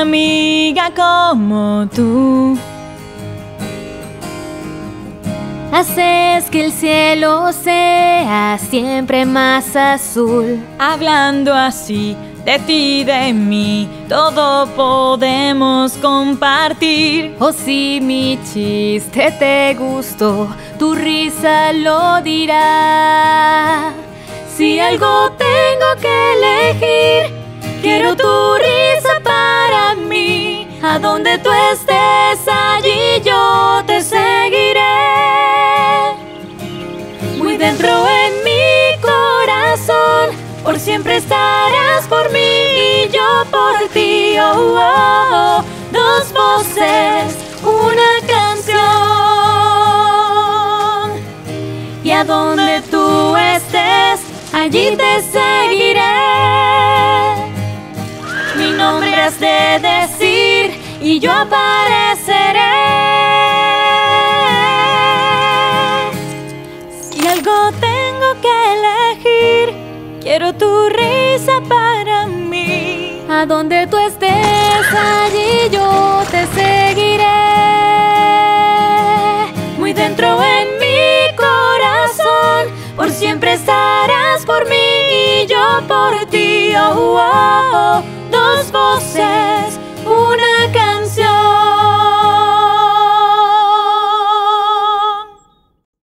amiga como tú. Haces que el cielo sea siempre más azul. Hablando así de ti, de mí, todo podemos compartir. O si mi chiste te gustó, tu risa lo dirá. Si algo tengo que A donde tú estés, allí yo te seguiré. Muy dentro en mi corazón, por siempre estarás por mí y yo por ti. Oh, oh, oh. Dos voces, una canción. Y a donde tú estés, allí te seguiré. y yo apareceré. Si algo tengo que elegir, quiero tu risa para mí. A donde tú estés, allí yo te seguiré. Muy dentro en mi corazón, por siempre estarás por mí y yo por ti. Oh, oh, oh, oh dos voces.